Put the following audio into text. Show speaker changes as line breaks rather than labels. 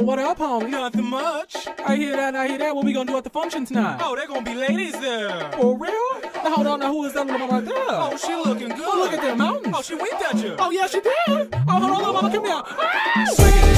Oh, what up, homie?
Nothing much.
I hear that, I hear that. What we gonna do at the function tonight?
Oh, they gonna be ladies there.
For real? Now, hold on, now who is that little mama right there?
Oh, she looking good.
Oh, look at them mountains.
Oh, she winked at you.
Oh, yeah, she did. Oh, hold on, little mama, come here. Ah,